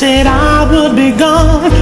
said I would be gone.